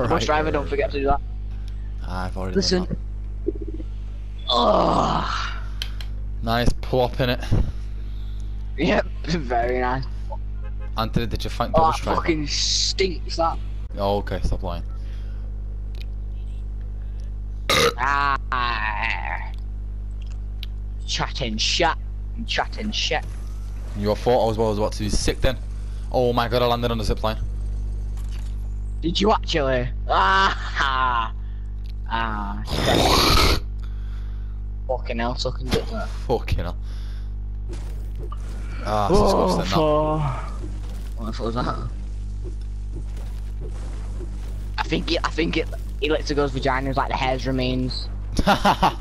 Right, bus right, driver, right, don't forget to do that. I've already Listen. done Oh, that. Nice plop in it. yep, very nice. Anthony, did you find the Oh, bus that driver? fucking stinks, that. Oh, okay, stop lying. Ah. Chatting shit. Chatting shit. You thought I was, I was about to be sick then? Oh my god, I landed on the zip line. Did you actually? Ah. Ah. Fucking hell, sucking dick there. Fucking hell. Ah, that's disgusting. What the fuck was that? I think it, I think it, he lets it vagina is like the hairs remains. I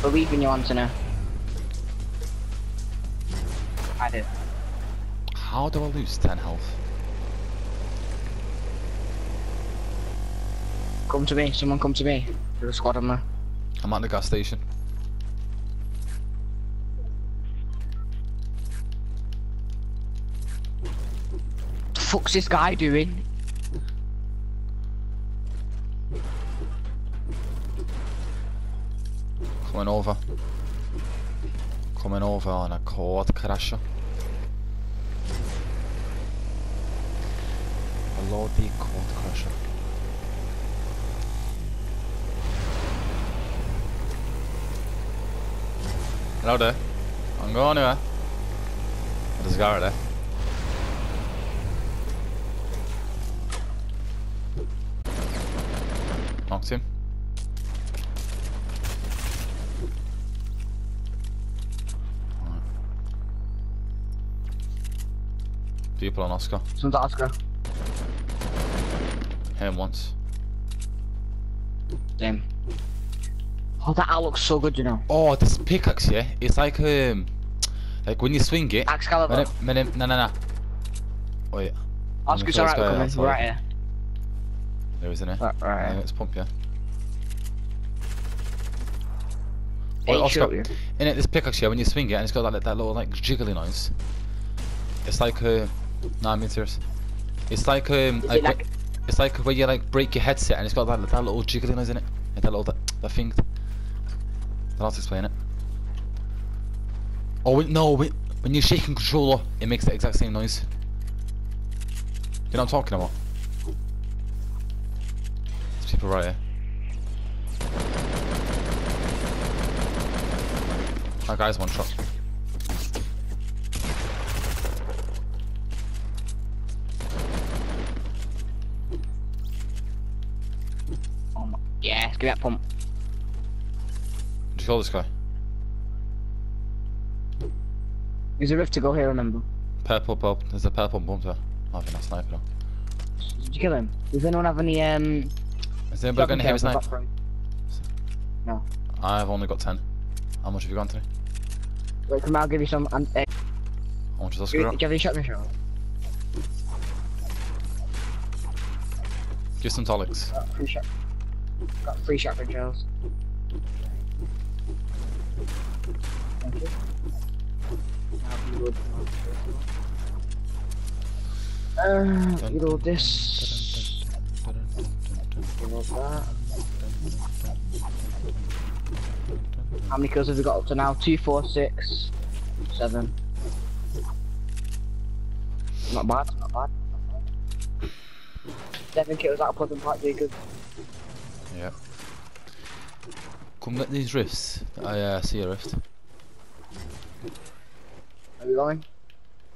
believe in you, Anthony. How do I lose 10 health? Come to me, someone come to me. There's a squad on there. I'm at the gas station. The fuck's this guy doing? Coming over. Coming over on a quad crasher. A loady quad crasher. Hello there. I'm going anywhere. There's a guy right there. Knocked him. People on Oscar. Someone's Oscar. Hit him once. Damn. Oh, that out looks so good, you know. Oh, this pickaxe, yeah? It's like, um, like when you swing it. Excalibur. When it, when it, no, no, no. Wait, Oscar's alright, we're coming. We're right here. there isn't it? Right, right. Let's pump, yeah. Hey, Wait, Oscar, you. in it, this pickaxe, yeah, when you swing it, and it's got that, that little, like, jiggly noise. It's like, uh, nah, I'm serious. It's like, um, like, it like, it's like when you, like, break your headset, and it's got that, that little jiggly noise in it. That little, that, that thing. I don't to explain it. Oh, wait, no, wait, when you're shaking controller, it makes the exact same noise. You know what I'm talking about? There's people right here. That guy's one shot. Give me that pump. Did you kill this guy? There's a rift to go here, remember. Purple, purple. There's a purple bump there. I think that's sniper. Did you kill him? Does anyone have any, um... Is anybody going to hear a shotgun snipe? shells in the back room? I've only got 10. How much have you gone through? Wait, come on, I'll give you some, and, uh, How much is that screw do you have any shotgun shells? Give some. Got free shot. Got free shotgun shells. Thank you. Now Uh, reload this. That. How many kills have we got up to now? Two, four, six, seven. Not bad, not bad. Not. Seven kills out of Pleasant Park, really good. Yeah. Come get these rifts. I uh, see a rift. Are we going?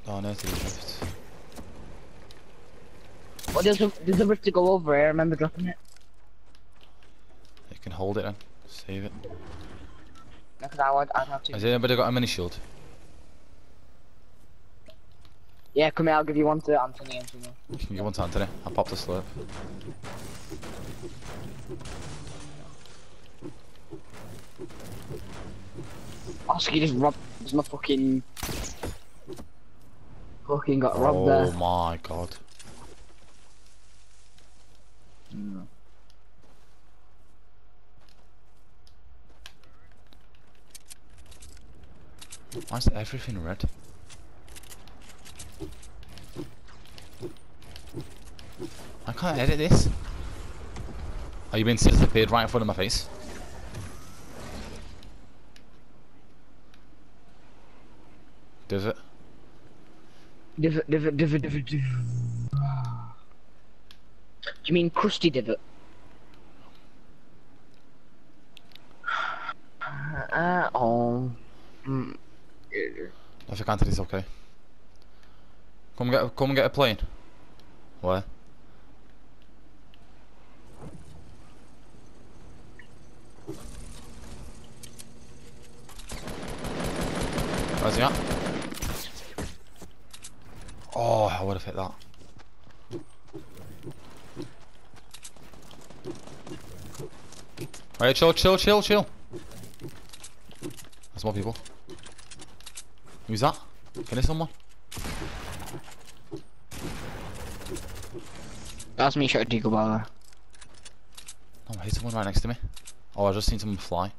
Oh no, to these rifts. Well, there's a, there's a rift to go over here, I remember dropping it. You can hold it then. Save it. Because I would, I'd have to. Has anybody got a mini shield? Yeah, come here, I'll give you one to Anthony. Anthony. You can get one to Anthony. I'll pop the slurp. Oscar just robbed my fucking. Fucking got robbed oh there. Oh my god. Mm. Why is everything red? I can't edit this. Are you being disappeared right in front of my face? Does it? Divot, divot, divot, divot, divot. Do you mean crusty divot? Uh, oh. Mm. I think Anthony's okay. Come get a, come and get a plane. Where? At? Oh, I would have hit that. Alright, chill, chill, chill, chill. There's more people. Who's that? Can it someone? That's me, shot a Deagle Bar. Oh, I hit someone right next to me. Oh, I just seen someone fly.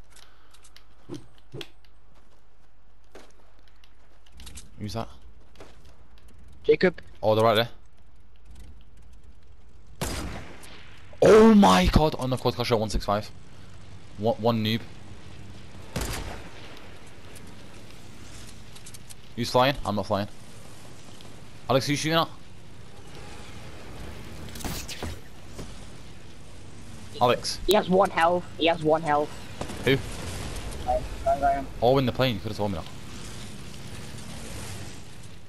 Who's that? Jacob, Oh, they're right there. Oh my god! On the quad shot 165. One, one noob. Who's flying? I'm not flying. Alex, who's shooting at? Alex, he has one health. He has one health. who? Right, right. Oh, in the plane. You could have told me that.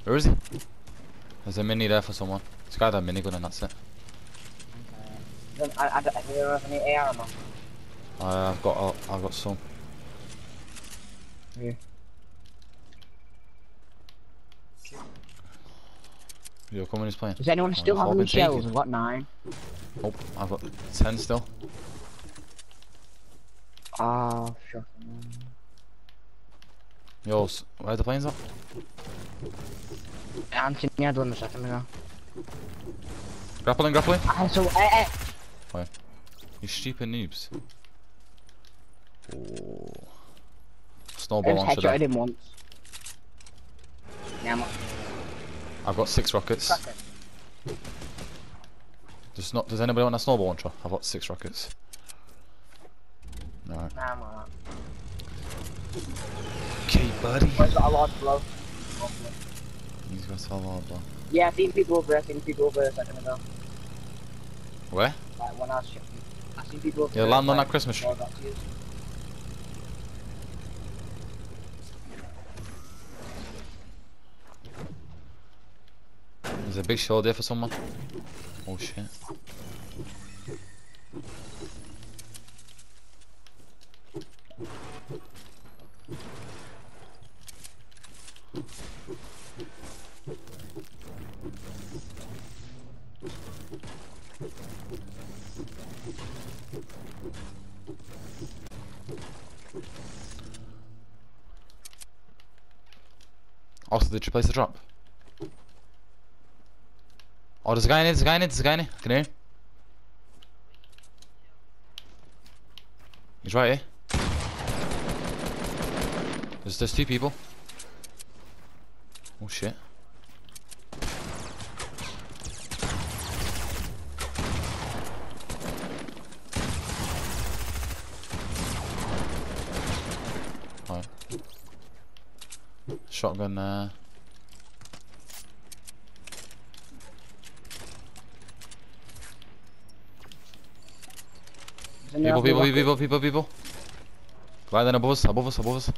Where is he? There's a mini there for someone. This guy had a minigun and that's it. Then I, I, I, do you have any AR ammo? Uh, I've got, uh, I've got some. Yeah. Yo, come in, he's playing. Does anyone Oh, still it's have any shells? I've got nine. Oh, I've got 10 still. Ah, shocking. Yo, where the planes at? Anthony had one a second ago. Grappling, grappling. Ah, so, eh, eh. You stupid noobs. Oh. Snowball launcher headshotted him once. Yeah, I'm not I've got six rockets. cracking. Does not? Does anybody want a snowball launcher? I've got six rockets. Alright. Nah. Okay, buddy. He's got a lot, bro. Yeah, I seen people over there, I seen people over there a second ago. Where? Like, when I was. I seen people over Yeah, there. land on like, that Christmas tree. before I got to you. There's a big shield there for someone. Oh shit. Also, did you place the drop? Oh, there's a guy in it, there's a guy in it, there's a guy in it. Can you hear him? He's right here. There's, there's two people. Oh shit. Oh. Shotgun there People, people, people, people, people, people. Then above us, above us, above us.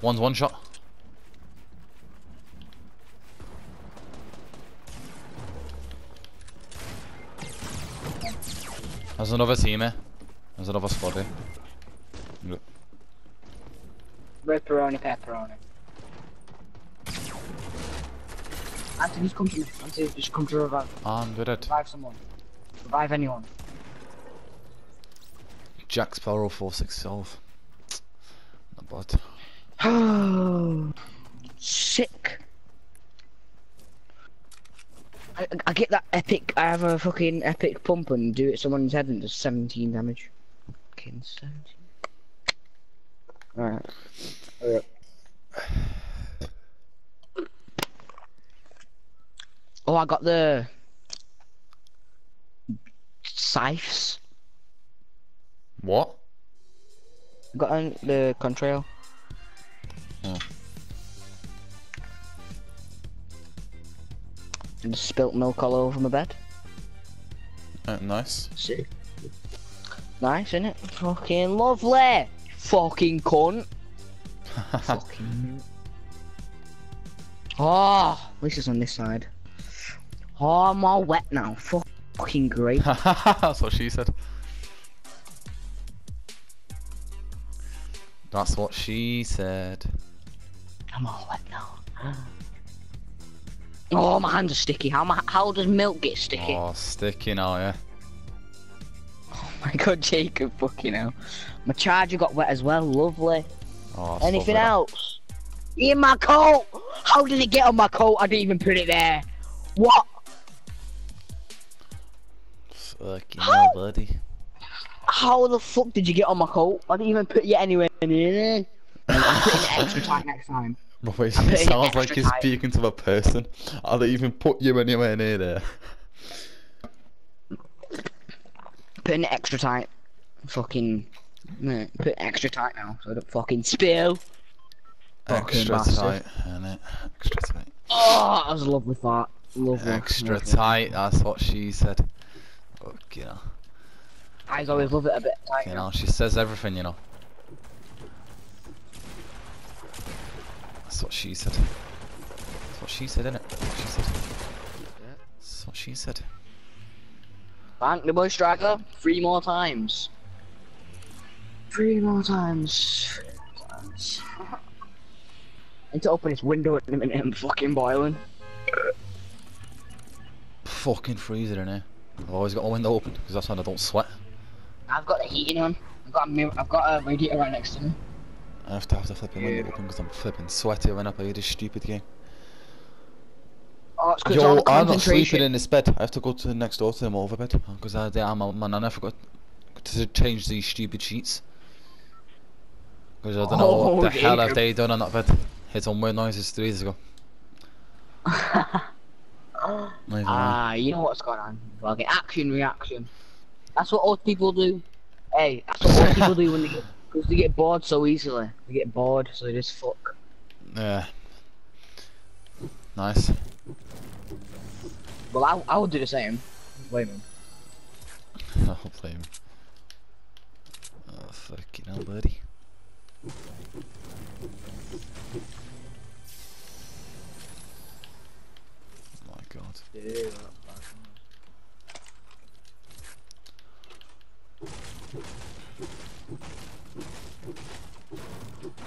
One's one shot. There's another team here. There's another squad here. Look. Pepperoni, pepperoni. Anthony, just come to me. Anthony, just come to revive. Ah, I'm good at Revive someone. Revive anyone. Jack Sparrow 460. Not bad. Sick. I, I get that epic. I have a fucking epic pump and do it someone's head and does 17 damage. Fucking 17. Alright. Alright. Oh, I got the scythes. What? Got on the contrail. And spilt milk all over my bed. Uh, nice. Sick. Nice, it? Fucking lovely. Fucking cunt. Fucking. Oh, at least it's on this side. Oh, I'm all wet now. Fucking great. That's what she said. That's what she said. I'm all wet now. Oh, my hands are sticky. How my, how does milk get sticky? Oh, sticky now, yeah. Oh my god, Jacob, fucking hell. My charger got wet as well. Lovely. Oh, Anything lovely. else? In my coat. How did it get on my coat? I didn't even put it there. What? Fucking How? hell, buddy. How the fuck did you get on my coat? I didn't even put you anywhere near there. I'm putting it extra tight next time. It I'm putting it sounds like you're speaking to a person. I don't even put you anywhere near there. Put it extra tight. Fucking. No, put it extra tight now so I don't fucking spill. Fucking Extra bastard. tight, innit? Extra tight. Oh, that was a lovely fart. Lovely. Extra lovely. tight, that's what she said. You know. I always love it a bit tight. You know, she says everything, you know. That's what she said. That's what she said, innit? That's what she said. That's what she said. Thank the boy striker three more times. Three more times. Three more times. I need to open this window in a minute. I'm fucking boiling. Fucking freezer in here. I've always got my window open because that's when I don't sweat. I've got the heating on. I've got a mirror. I've got a radiator right next to me. I have to have the flipping window Yeah. open because I'm flipping sweaty when I play this stupid game. Oh, it's Yo, I'm not sleeping in this bed. I have to go to the next door to the over bed because I, I, my, my nana forgot to change these stupid sheets. Because I don't know Oh, what the hell have they done on that bed. Hit some weird noises three days ago. Not even lying. ah, you know what's going on. Fucking action reaction. That's what old people do. Hey, that's what old people do when they get because they get bored so easily. They get bored, so they just fuck. Yeah. Nice. Well, I, I would do the same. Wait a minute. I'll play him. Oh, fucking hell, buddy. Oh my god.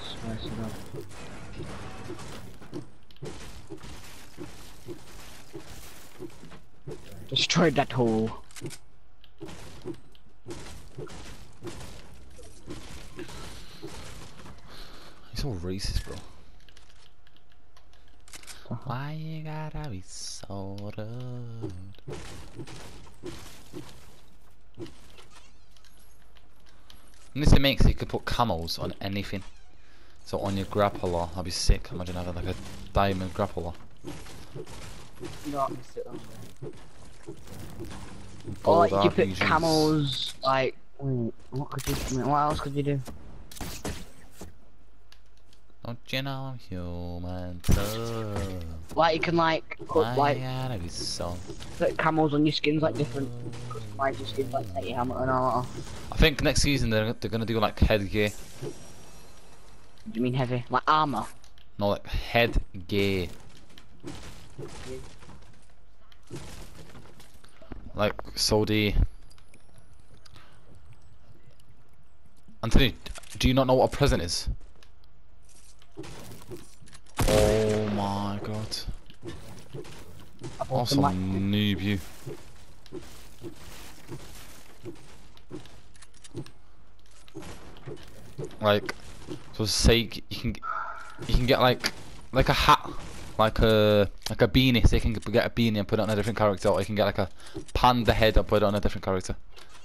Spice it up. Destroyed that hole. He's so racist, bro. Why you gotta be so rude? And this it makes you could put camels on anything. So on your grappler, I'd be sick. Imagine having like a diamond grappler. No, sit down. Gold Or Oh, you put camels, like, wait, what could you, what else could you do? Don't you know I'm human too? Like, you can, like, put, Why like, gotta be so? put camels on your skins, like, different, customize your skins, like, take your helmet and all I think next season they're they're gonna do like headgear. Do you mean heavy? Like, armor? No, like headgear. Like the. Anthony, do you not know what a present is? Oh my god. Awesome noob you. Like, so say you can you can get like like a hat, like a like a beanie. So you can get a beanie and put it on a different character, or you can get like a panda head and put it on a different character.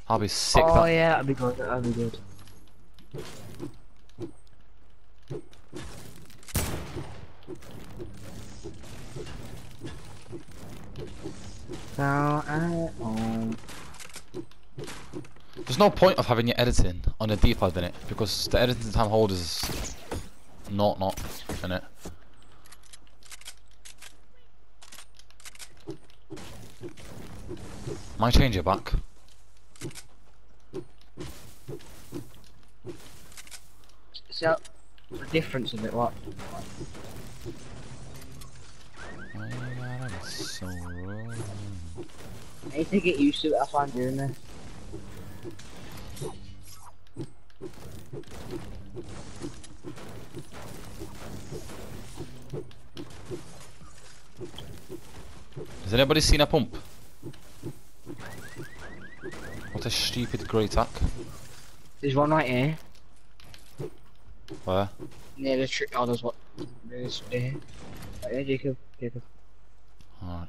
I'll be sick. oh that. yeah, that'd be good. That'd be good. Now at home. There's no point of having your editing on a D-pad in it because the editing time hold is not not in it. Might change it back. So, the difference of it, what? Oh my so. I need to get used to it, that's why I'm doing this. Has anybody seen a pump? What a stupid great tack. There's one right here, Where? near the tree. Oh, there's what? There's there. Right here, Jacob. Jacob. Alright.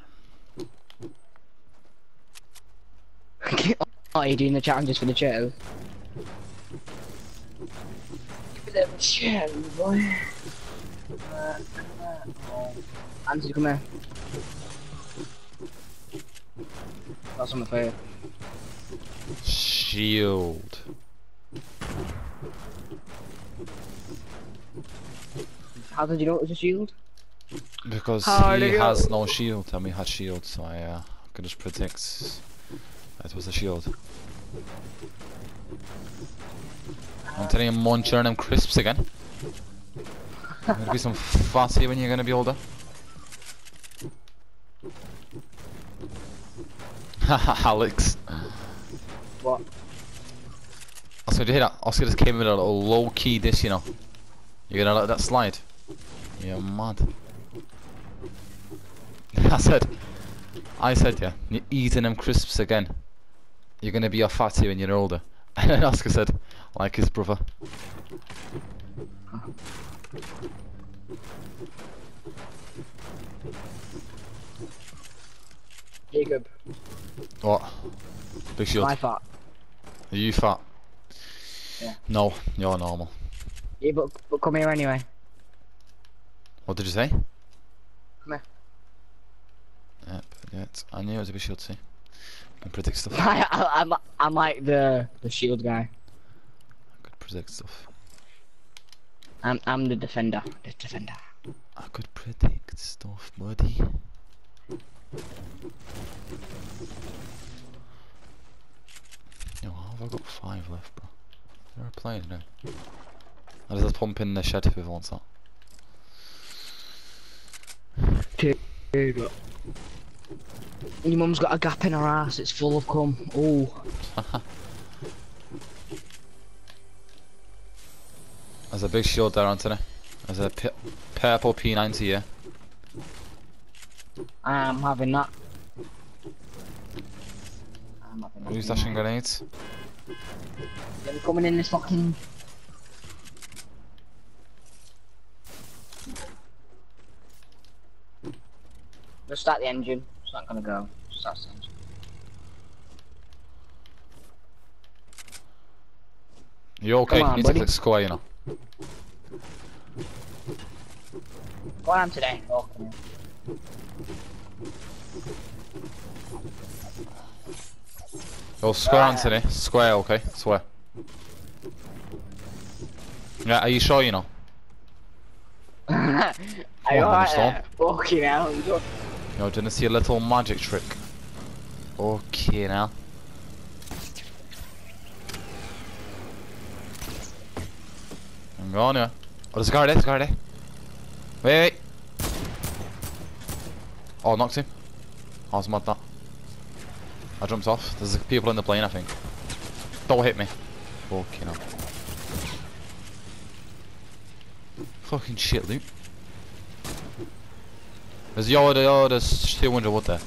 oh, you're doing the challenges for the chairs? Give me them chairs, boy. Uh, uh, uh, uh. oh. Anthony, come here. Got something for you. Shield. How did you know it was a shield? Because How he do you- has no shield and we had shield, so I uh, could just predict that it was a shield. I'm telling you, munching on them crisps again. You're gonna be some fatty when you're gonna be older. Haha, Alex. What? Also, did you hear that? Oscar just came with a little low key dish, you know. You're gonna let that slide? You're mad. I said, I said, yeah, you're eating them crisps again. You're gonna be a fatty when you're older. And then Oscar said, like his brother. Jacob. What? Big shield. My fault. Are you fat? Yeah. No, you're normal. Yeah, but, but come here anyway. What did you say? Come here. Yep, yet. I knew it was a shield, see? can predict stuff. I, I, I'm, I'm like the the shield guy. I could predict stuff. I'm I'm the defender. The defender. I could predict stuff, buddy. Yo, how have I got five left, bro? They're playing now. There's a pump in the shed if who wants that. Dude. Your mum's got a gap in her ass. It's full of cum. Oh. There's a big shield there, Anthony. There's a purple P90 here. I'm having that. I'm having that. Who's dashing grenades? We're coming in this fucking. Let's start the engine. It's not gonna go. Start the engine. You okay? On, you need buddy. to click square, you know. What am today? Oh, here. Yo, square. Anthony. Square, okay? Square. Yeah, are you sure you know? Are Come you on, alright Storm. there? Fucking hell. you didn't see a little magic trick. Okay now. I'm going yeah. Oh, there's a guard there, there's a there. Wait, wait. Oh, knocked him. I was mad that. I jumped off. There's people in the plane, I think. Don't hit me. Fucking hell. Fucking shit loot. There's yo, there, yo, there's 200 wood there.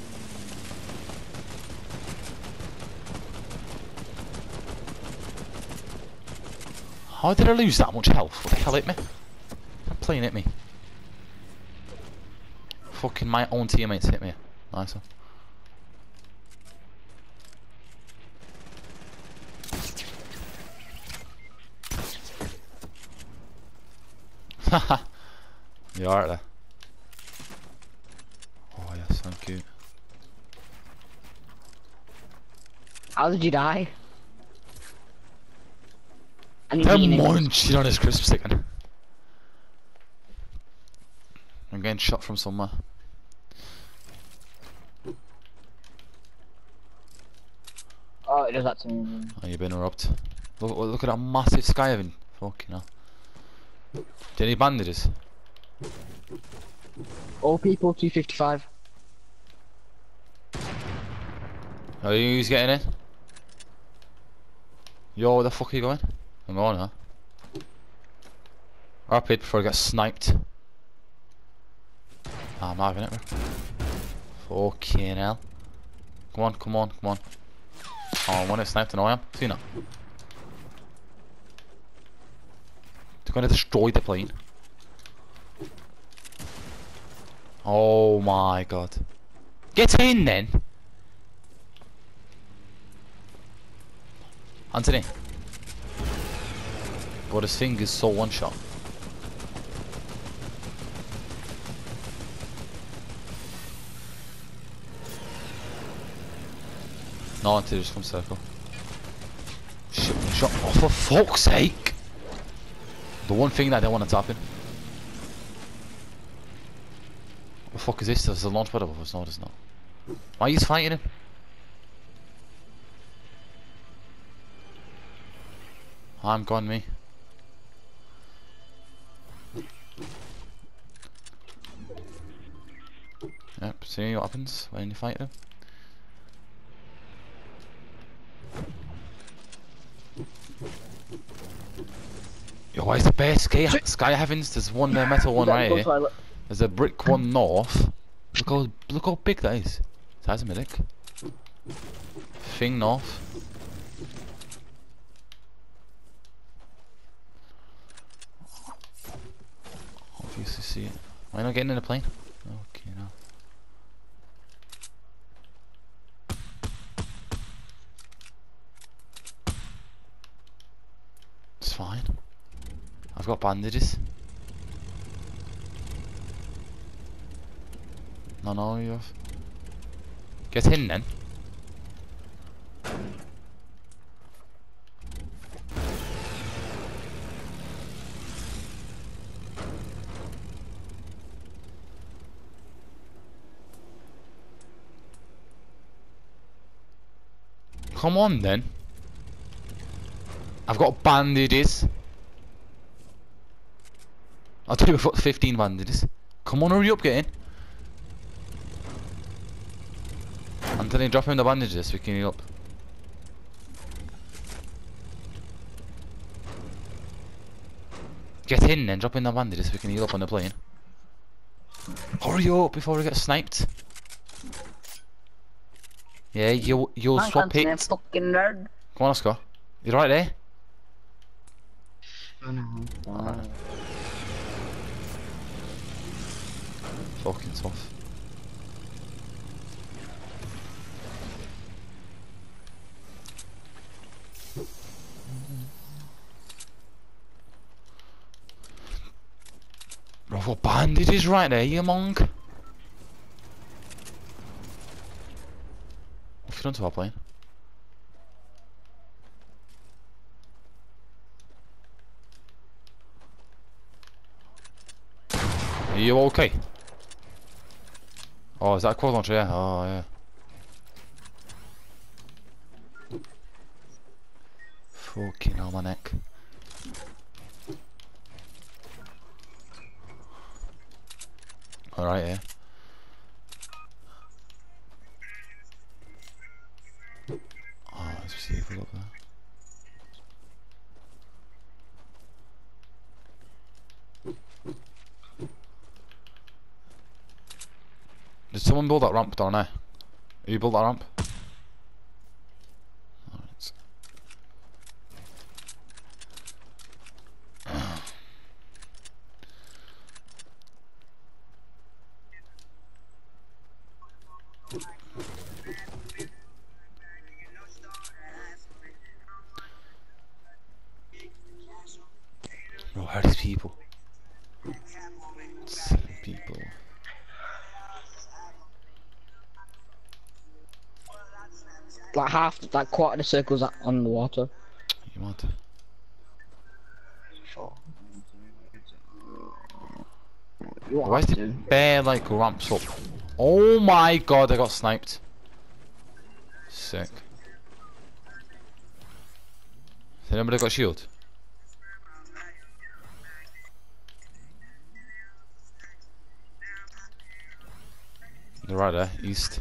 How did I lose that much health? What the hell hit me? plane hit me? Fucking my own teammates hit me. Nice one. Haha. you are there. Oh yes, thank you. How did you die? And he's They're eating it. munching on his crisp chicken. I'm getting shot from somewhere. Oh, it does that to me. Oh, you've been robbed. Look, look at that massive sky heaven. Fucking hell. You need bandages? All people 255. Oh, who's getting in? Yo, where the fuck are you going? I'm going, huh? Rapid before I get sniped. Nah, I'm having it, bro. Fucking hell. Come on, come on, come on. Oh, I want it sniped and I am. See now. They're gonna destroy the plane. Oh my god. Get in then! Anthony. But his finger's so one shot. No, Anthony, just come circle. Shot. Oh, for fuck's sake! The one thing that I don't want to tap in. What the fuck is this? There's a launch pad above us. No, there's not. Why are you fighting him? I'm gone, me. Yep, see what happens when you fight him. Why is the best sky, sky heavens? There's one uh, metal one right here. There's a brick one north. Look how look how big that is. That's a medic. Thing north. Obviously see it. I not getting in the plane? Okay, no. It's fine. Got bandages. No, no, you have. Get in then. Come on then. I've got bandages. I'll tell you I've got 15 bandages. Come on, hurry up, get in. I'm telling you, drop him the bandages we can heal up. Get in then, drop in the bandages so we can heal up on the plane. Hurry up before we get sniped. Yeah, you you'll swap it. fucking nerd. Come on, Oscar. You're right there. Oh, no. Alright. Fucking tough. Bro, what bandages right there, you monk? What have you done to our plane? Are you okay? Oh, is that a quad launcher? Yeah. Oh, yeah. Fucking hell, my neck. Alright, yeah. Oh, let's see if we got that. Someone build that ramp don't I? You build that ramp? Alright. Bro, how these people? Like half, like quarter of the circles on the water. You want? You Why is the bear like ramps up? Oh my god, I got sniped. Sick. Has anybody got shield? They're right there, east.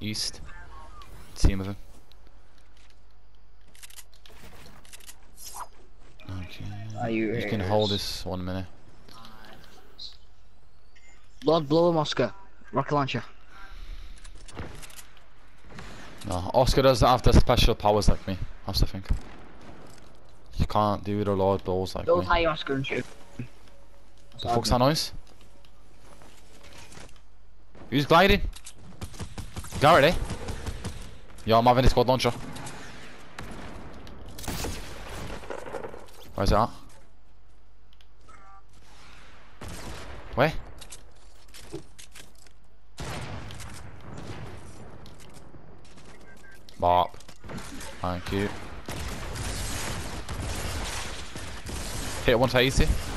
East. Team of them. Okay. Are you You can hold this one minute. Blood Blower Oscar. Rocket launcher. No, Oscar doesn't have the special powers like me. That's the thing. You can't do the Lord Balls like Don't me. tie Oscar and shoot. The fuck's that noise? Who's gliding? Garrett, eh? Yo, I'm having a quad launcher. Where's it at? Where? Bop. Thank you. Hit 180.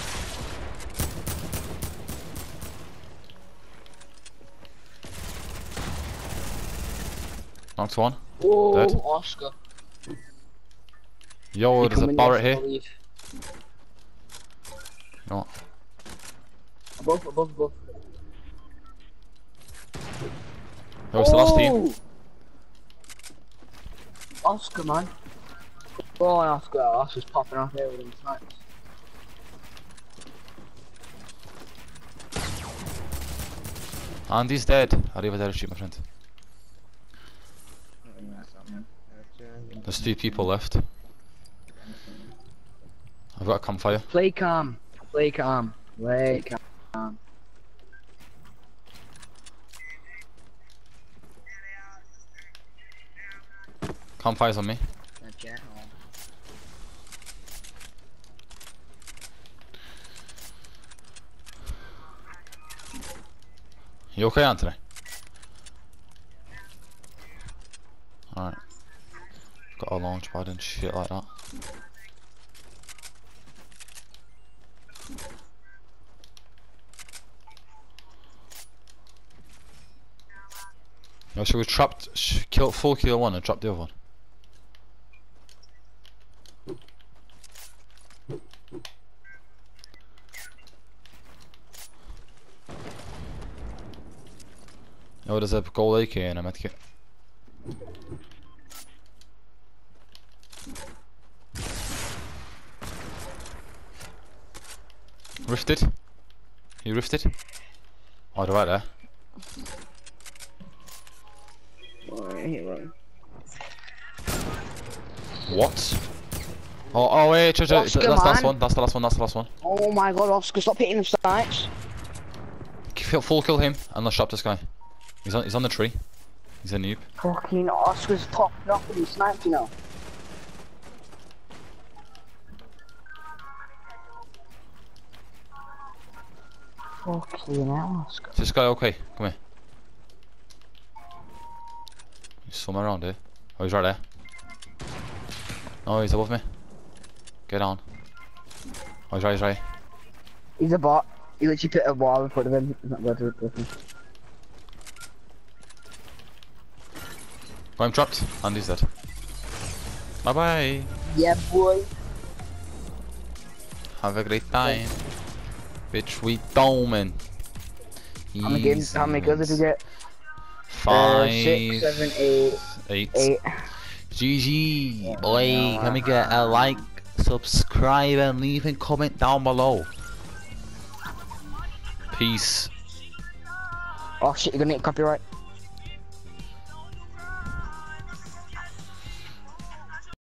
Knocked one. Whoa, Dead. Oscar. Yo, there's a Barrett here. leave. You? Above, above, above. Yo, it's the last team. Oh! Oscar, man. Oh, Oscar. Oscar's popping off here with him snipes. Andy's dead. Arrivederci, my friend. There's two people left. I've got a campfire. Play calm. Play calm. Play calm. Campfire's on me. You okay, Anthony? Alright. Got a launch pad and shit like that. Yo, should we trap, kill, full kill one and drop the other one? Yo, there's a gold AK and a medkit. Rifted? You rifted? Oh, right there. What? Oh, oh wait, ch- ch- that's the last one, that's the last one, that's the last one. Oh my god, Oscar, stop hitting the sights. Full kill him and let's shot this guy. He's on, he's on the tree. He's a noob. Fucking Oscar's popping off with his snipes, you know. Fucking hell, Oscar. Is this guy okay? Come here. He's somewhere around here. Oh, he's right there. No, he's above me. Get on. Oh, he's right, he's right. He's a bot. He literally put a wall in front of him. He's not going to with him. Oh, I'm trapped. And he's dead. Bye bye. Yeah, boy. Have a great time. Bitch, we doming. How many games? How many kills did you get? Five. Uh, six, seven, eight, eight. eight. GG, boy. Can we get a like, subscribe, and leave a comment down below? Peace. Oh shit, you're gonna get copyright.